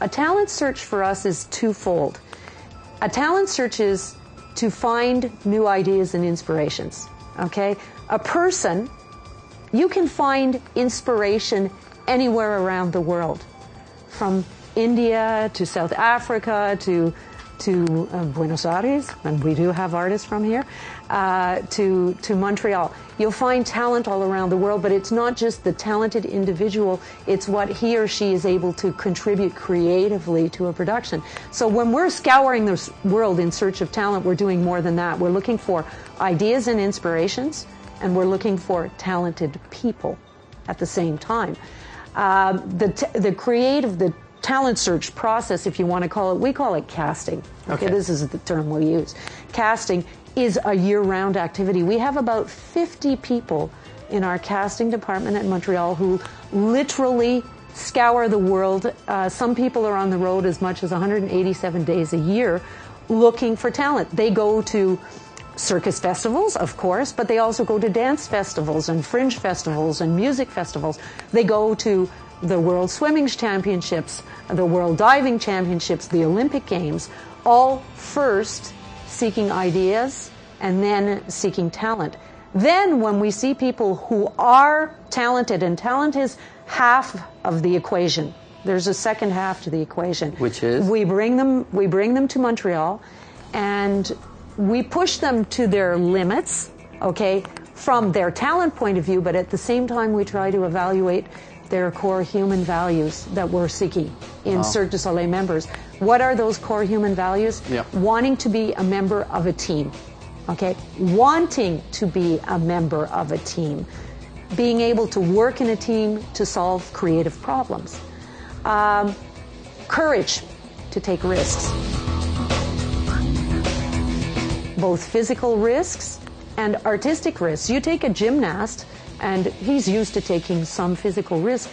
A talent search for us is twofold. A talent search is to find new ideas and inspirations. Okay? A person, you can find inspiration anywhere around the world, from India to South Africa to to uh, Buenos Aires, and we do have artists from here, uh, to, to Montreal. You'll find talent all around the world, but it's not just the talented individual, it's what he or she is able to contribute creatively to a production. So when we're scouring the world in search of talent, we're doing more than that. We're looking for ideas and inspirations, and we're looking for talented people at the same time. Uh, the, the creative, the talent search process, if you want to call it, we call it casting. Okay, Okay. this is the term we use. Casting is a year-round activity. We have about 50 people in our casting department at Montreal who literally scour the world. Uh, some people are on the road as much as 187 days a year looking for talent. They go to circus festivals, of course, but they also go to dance festivals and fringe festivals and music festivals. They go to the World Swimming Championships, the World Diving Championships, the Olympic Games, all first seeking ideas and then seeking talent. Then, when we see people who are talented, and talent is half of the equation, there's a second half to the equation. Which is? We bring them, we bring them to Montreal, and we push them to their limits, okay, from their talent point of view, but at the same time, we try to evaluate their core human values that we're seeking in Cirque du Soleil members. What are those core human values? Yeah. Wanting to be a member of a team, okay? Wanting to be a member of a team. Being able to work in a team to solve creative problems. Um, courage to take risks. both physical risks and artistic risks. You take a gymnast, and he's used to taking some physical risk,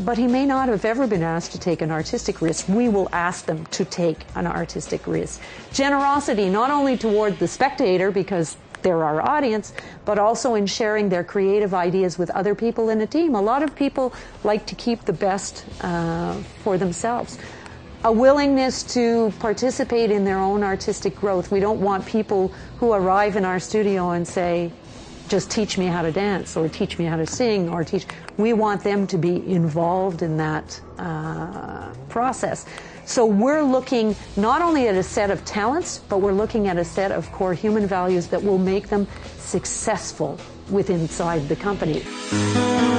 but he may not have ever been asked to take an artistic risk. We will ask them to take an artistic risk. Generosity, not only toward the spectator, because they're our audience, but also in sharing their creative ideas with other people in a team. A lot of people like to keep the best uh, for themselves a willingness to participate in their own artistic growth. We don't want people who arrive in our studio and say, just teach me how to dance or teach me how to sing or teach. We want them to be involved in that uh, process. So we're looking not only at a set of talents, but we're looking at a set of core human values that will make them successful within inside the company.